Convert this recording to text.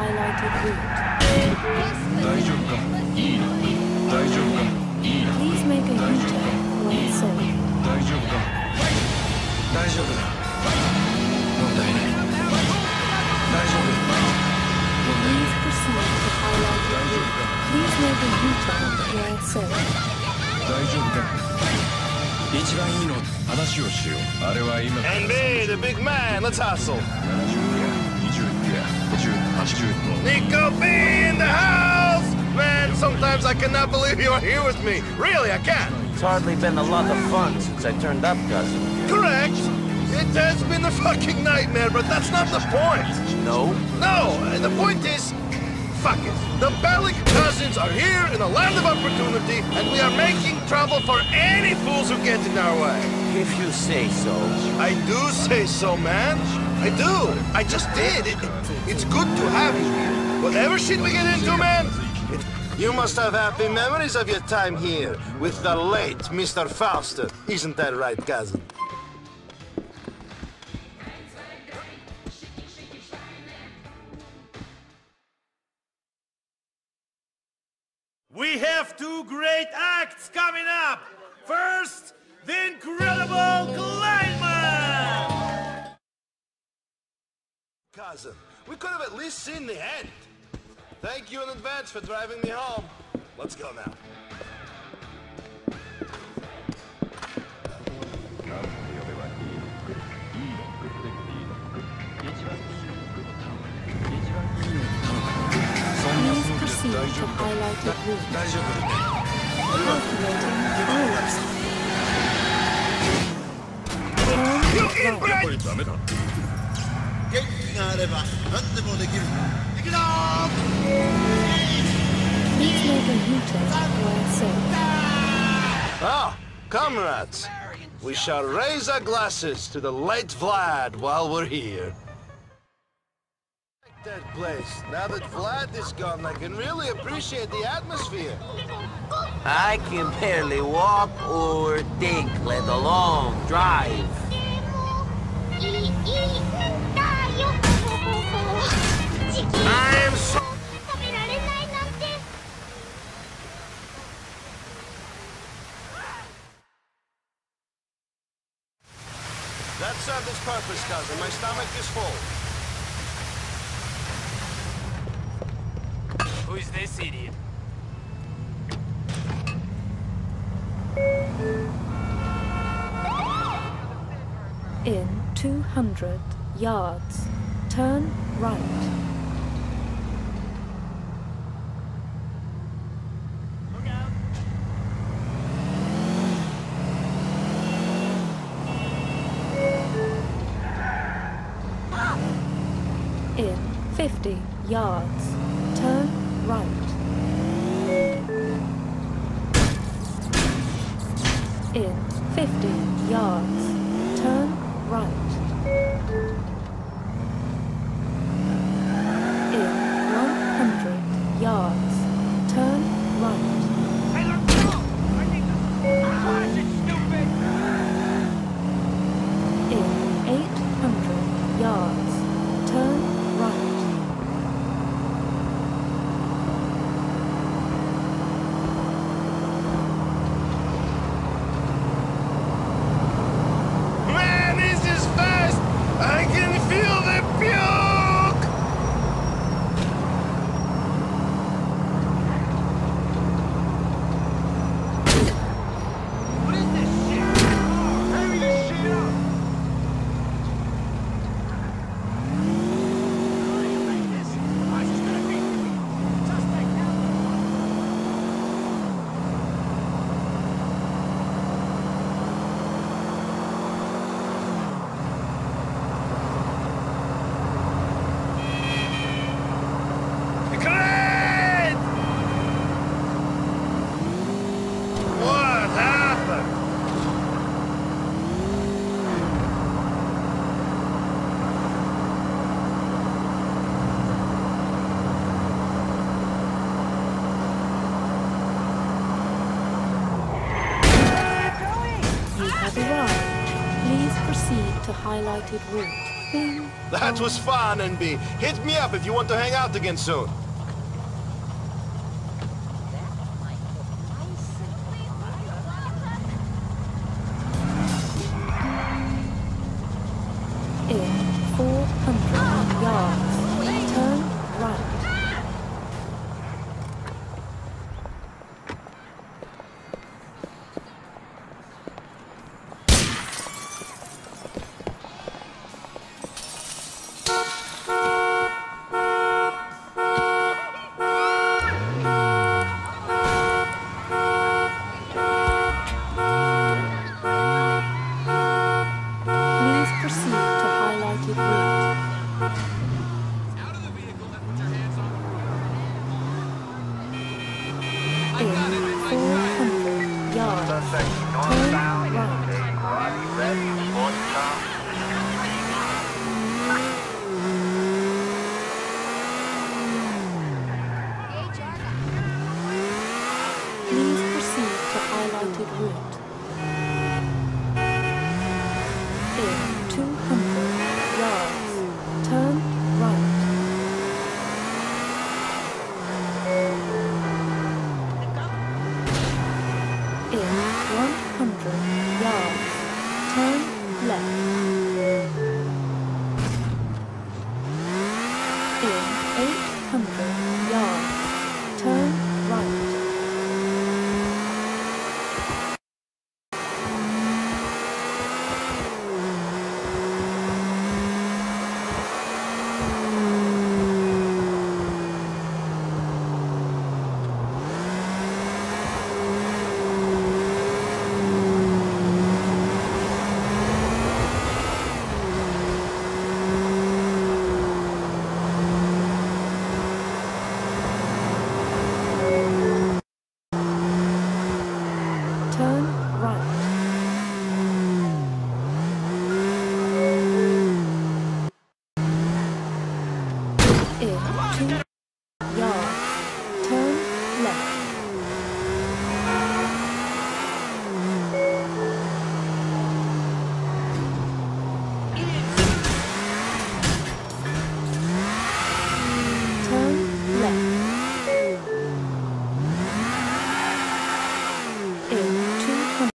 highlighted route. Please make a U-turn. When safe. 大丈夫だ問題ない大丈夫問題ない Please proceed to highlight the route. Please make a U-turn. When safe. 大丈夫だ一番いいの話をしようあれは今 NB, the big man, let's hustle. 70や20や5080 Niko B in the house! Man, sometimes I cannot believe you are here with me. Really, I can't. It's hardly been a lot of fun since I turned up, cousin. Correct. It has been a fucking nightmare, but that's not the point. No? No, the point is, fuck it. The Bellic cousins are here in a land of opportunity, and we are making trouble for any fools who get in our way. If you say so. I do say so, man. I do. I just did. It, it's good to have you. Whatever shit we get into, man. It, you must have happy memories of your time here with the late Mr. Faustin. Isn't that right, cousin? We have two great acts coming up. First, the incredible cousin. We could have at least seen the end. Thank you in advance for driving me home. Let's go now. Calculating 元気があれば何でもできる行くぞ Please make a U-turn where safe. Ah, comrades. We shall raise our glasses to the late Vlad while we're here. Like That place. Now that Vlad is gone, I can really appreciate the atmosphere. I can barely walk or think, let alone drive. That served its purpose, cousin. My stomach is full. Who's this idiot? In 200 yards, turn right. In 50 yards, turn right. In 50 yards, turn right. In 100 yards, turn right. In 800 yards, turn right. Proceed to highlighted route. Bing. That was fun, NB. Hit me up if you want to hang out again soon. Mm.